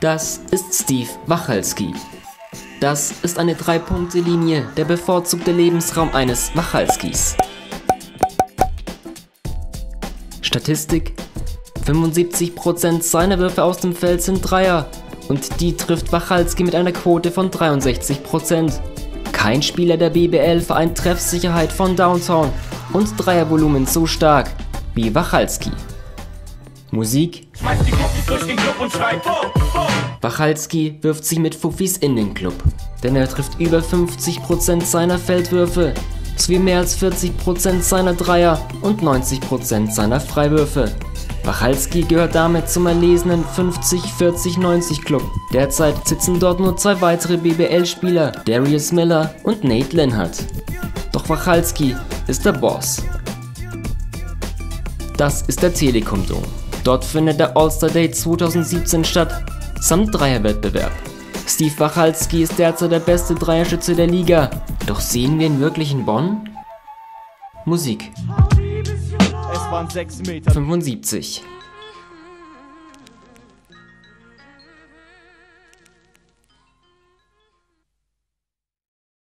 Das ist Steve Wachalski. Das ist eine Drei-Punkte-Linie, der bevorzugte Lebensraum eines Wachalskis. Statistik 75% seiner Würfe aus dem Feld sind Dreier und die trifft Wachalski mit einer Quote von 63%. Kein Spieler der BBL vereint Treffsicherheit von Downtown und Dreiervolumen so stark wie Wachalski. Musik Wachalski wirft sich mit Fuffis in den Club, denn er trifft über 50% seiner Feldwürfe sowie mehr als 40% seiner Dreier und 90% seiner Freiwürfe. Wachalski gehört damit zum erlesenen 50-40-90 Club. Derzeit sitzen dort nur zwei weitere BBL-Spieler, Darius Miller und Nate Linhardt. Doch Wachalski ist der Boss. Das ist der Telekom Dome. Dort findet der All-Star Day 2017 statt, samt Dreierwettbewerb. Steve Wachalski ist derzeit der beste Dreierschütze der Liga. Doch sehen wir ihn wirklich in Bonn? Musik Es waren 6 Meter. 75